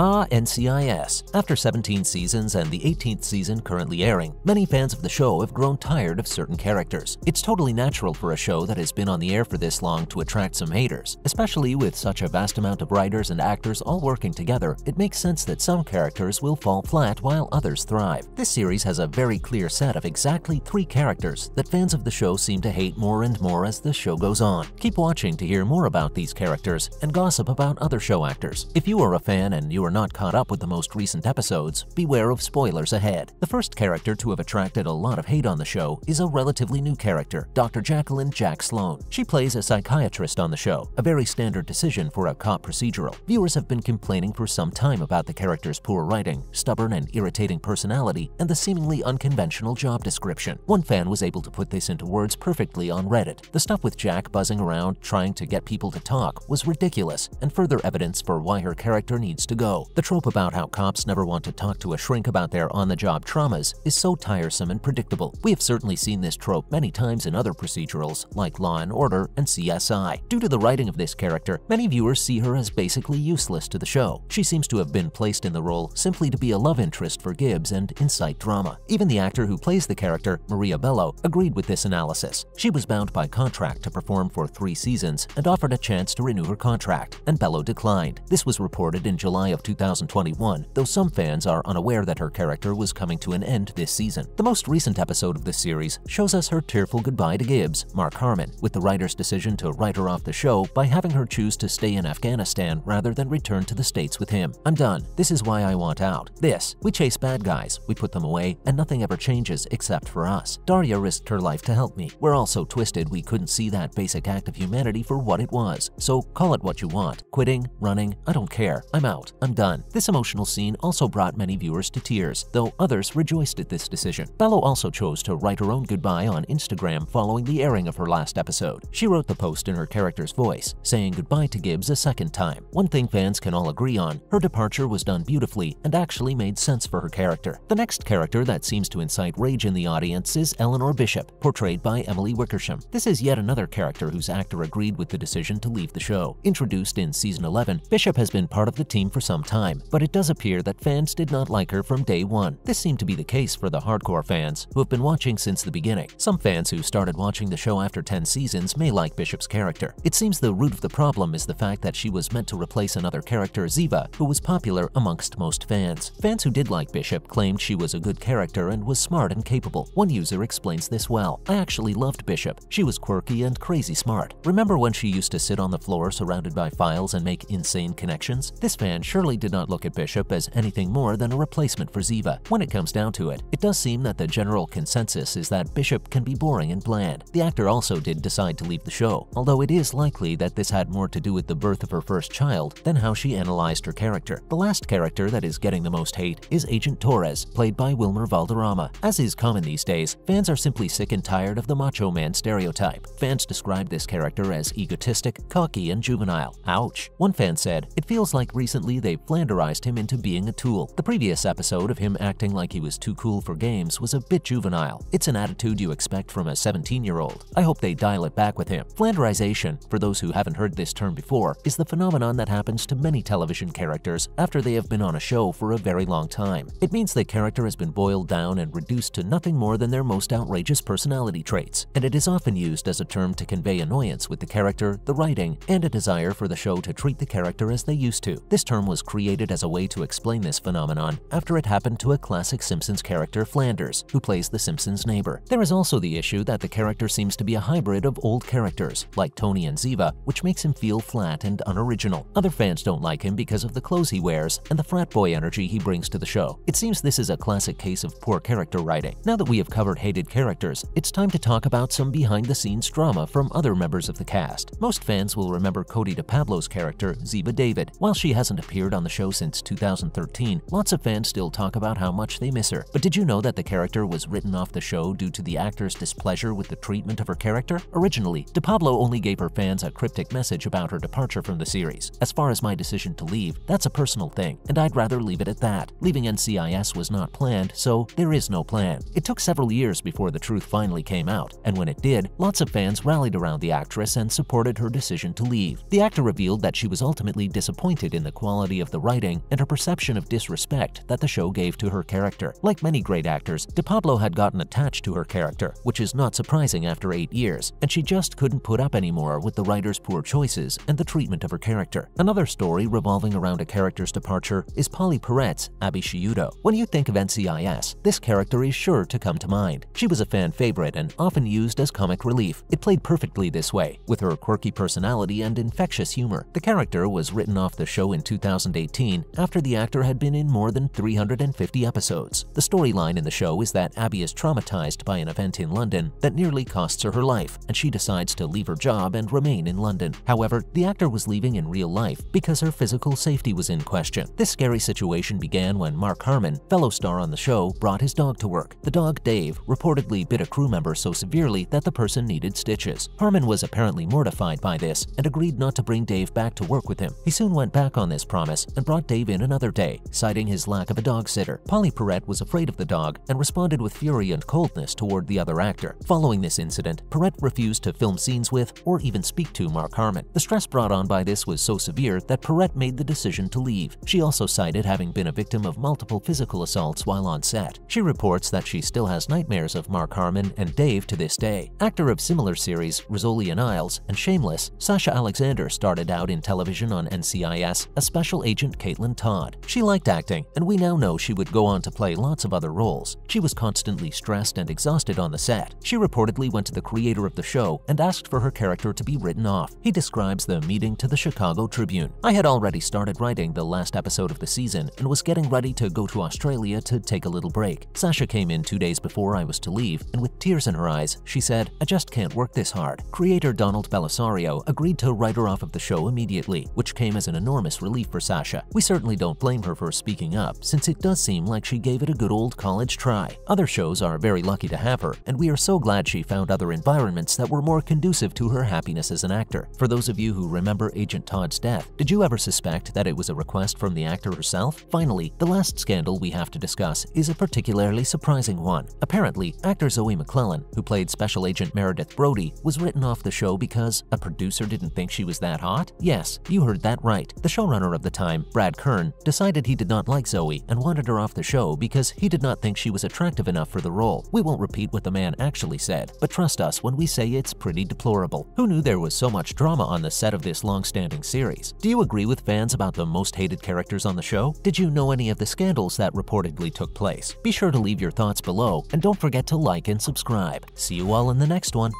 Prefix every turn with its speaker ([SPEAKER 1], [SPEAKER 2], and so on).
[SPEAKER 1] Ah, NCIS. After 17 seasons and the 18th season currently airing, many fans of the show have grown tired of certain characters. It's totally natural for a show that has been on the air for this long to attract some haters. Especially with such a vast amount of writers and actors all working together, it makes sense that some characters will fall flat while others thrive. This series has a very clear set of exactly three characters that fans of the show seem to hate more and more as the show goes on. Keep watching to hear more about these characters and gossip about other show actors. If you are a fan and you are not caught up with the most recent episodes, beware of spoilers ahead. The first character to have attracted a lot of hate on the show is a relatively new character, Dr. Jacqueline Jack Sloane. She plays a psychiatrist on the show, a very standard decision for a cop procedural. Viewers have been complaining for some time about the character's poor writing, stubborn and irritating personality, and the seemingly unconventional job description. One fan was able to put this into words perfectly on Reddit. The stuff with Jack buzzing around trying to get people to talk was ridiculous and further evidence for why her character needs to go. The trope about how cops never want to talk to a shrink about their on-the-job traumas is so tiresome and predictable. We have certainly seen this trope many times in other procedurals like Law & Order and CSI. Due to the writing of this character, many viewers see her as basically useless to the show. She seems to have been placed in the role simply to be a love interest for Gibbs and incite drama. Even the actor who plays the character, Maria Bello, agreed with this analysis. She was bound by contract to perform for three seasons and offered a chance to renew her contract, and Bello declined. This was reported in July of 2021, though some fans are unaware that her character was coming to an end this season. The most recent episode of this series shows us her tearful goodbye to Gibbs, Mark Harmon, with the writer's decision to write her off the show by having her choose to stay in Afghanistan rather than return to the States with him. I'm done. This is why I want out. This. We chase bad guys, we put them away, and nothing ever changes except for us. Daria risked her life to help me. We're all so twisted we couldn't see that basic act of humanity for what it was. So call it what you want. Quitting, running, I don't care. I'm out. I'm done. This emotional scene also brought many viewers to tears, though others rejoiced at this decision. Bello also chose to write her own goodbye on Instagram following the airing of her last episode. She wrote the post in her character's voice, saying goodbye to Gibbs a second time. One thing fans can all agree on, her departure was done beautifully and actually made sense for her character. The next character that seems to incite rage in the audience is Eleanor Bishop, portrayed by Emily Wickersham. This is yet another character whose actor agreed with the decision to leave the show. Introduced in season 11, Bishop has been part of the team for some time, but it does appear that fans did not like her from day one. This seemed to be the case for the hardcore fans, who have been watching since the beginning. Some fans who started watching the show after 10 seasons may like Bishop's character. It seems the root of the problem is the fact that she was meant to replace another character, Ziva, who was popular amongst most fans. Fans who did like Bishop claimed she was a good character and was smart and capable. One user explains this well. I actually loved Bishop. She was quirky and crazy smart. Remember when she used to sit on the floor surrounded by files and make insane connections? This fan surely did not look at Bishop as anything more than a replacement for Ziva. When it comes down to it, it does seem that the general consensus is that Bishop can be boring and bland. The actor also did decide to leave the show, although it is likely that this had more to do with the birth of her first child than how she analyzed her character. The last character that is getting the most hate is Agent Torres, played by Wilmer Valderrama. As is common these days, fans are simply sick and tired of the macho man stereotype. Fans describe this character as egotistic, cocky, and juvenile. Ouch. One fan said, it feels like recently they've flanderized him into being a tool. The previous episode of him acting like he was too cool for games was a bit juvenile. It's an attitude you expect from a 17-year-old. I hope they dial it back with him. Flanderization, for those who haven't heard this term before, is the phenomenon that happens to many television characters after they have been on a show for a very long time. It means the character has been boiled down and reduced to nothing more than their most outrageous personality traits, and it is often used as a term to convey annoyance with the character, the writing, and a desire for the show to treat the character as they used to. This term was created as a way to explain this phenomenon after it happened to a classic Simpsons character, Flanders, who plays the Simpsons' neighbor. There is also the issue that the character seems to be a hybrid of old characters, like Tony and Ziva, which makes him feel flat and unoriginal. Other fans don't like him because of the clothes he wears and the frat boy energy he brings to the show. It seems this is a classic case of poor character writing. Now that we have covered hated characters, it's time to talk about some behind-the-scenes drama from other members of the cast. Most fans will remember Cote de Pablo's character, Ziva David. While she hasn't appeared on the show since 2013, lots of fans still talk about how much they miss her. But did you know that the character was written off the show due to the actor's displeasure with the treatment of her character? Originally, de Pablo only gave her fans a cryptic message about her departure from the series. As far as my decision to leave, that's a personal thing, and I'd rather leave it at that. Leaving NCIS was not planned, so there is no plan. It took several years before the truth finally came out, and when it did, lots of fans rallied around the actress and supported her decision to leave. The actor revealed that she was ultimately disappointed in the quality of of the writing and her perception of disrespect that the show gave to her character. Like many great actors, de Pablo had gotten attached to her character, which is not surprising after eight years, and she just couldn't put up anymore with the writer's poor choices and the treatment of her character. Another story revolving around a character's departure is Pauley Perrette's Abby Sciuto. When you think of NCIS, this character is sure to come to mind. She was a fan favorite and often used as comic relief. It played perfectly this way, with her quirky personality and infectious humor. The character was written off the show in 2018 after the actor had been in more than 350 episodes. The storyline in the show is that Abby is traumatized by an event in London that nearly costs her her life, and she decides to leave her job and remain in London. However, the actor was leaving in real life because her physical safety was in question. This scary situation began when Mark Harmon, fellow star on the show, brought his dog to work. The dog, Dave, reportedly bit a crew member so severely that the person needed stitches. Harmon was apparently mortified by this and agreed not to bring Dave back to work with him. He soon went back on this promise and brought Dave in another day, citing his lack of a dog sitter. Pauley Perrette was afraid of the dog and responded with fury and coldness toward the other actor. Following this incident, Perrette refused to film scenes with or even speak to Mark Harmon. The stress brought on by this was so severe that Perrette made the decision to leave. She also cited having been a victim of multiple physical assaults while on set. She reports that she still has nightmares of Mark Harmon and Dave to this day. Actor of similar series, Rizzoli and Isles, and Shameless, Sasha Alexander started out in television on NCIS as Special Agent Caitlin Todd. She liked acting, and we now know she would go on to play lots of other roles. She was constantly stressed and exhausted on the set. She reportedly went to the creator of the show and asked for her character to be written off. He describes the meeting to the Chicago Tribune. I had already started writing the last episode of the season and was getting ready to go to Australia to take a little break. Sasha came in two days before I was to leave, and with tears in her eyes, she said, I just can't work this hard. Creator Donald Bellisario agreed to write her off of the show immediately, which came as an enormous relief for Sasha. We certainly don't blame her for speaking up, since it does seem like she gave it a good old college try. Other shows are very lucky to have her, and we are so glad she found other environments that were more conducive to her happiness as an actor. For those of you who remember Agent Todd's death, did you ever suspect that it was a request from the actor herself? Finally, the last scandal we have to discuss is a particularly surprising one. Apparently, actor Zoe McClellan, who played Special Agent Meredith Brody, was written off the show because a producer didn't think she was that hot? Yes, you heard that right. The showrunner of the time, Brad Kern, decided he did not like Zoe and wanted her off the show because he did not think she was attractive enough for the role. We won't repeat what the man actually said, but trust us when we say it's pretty deplorable. Who knew there was so much drama on the set of this long-standing series? Do you agree with fans about the most hated characters on the show? Did you know any of the scandals that reportedly took place? Be sure to leave your thoughts below and don't forget to like and subscribe. See you all in the next one.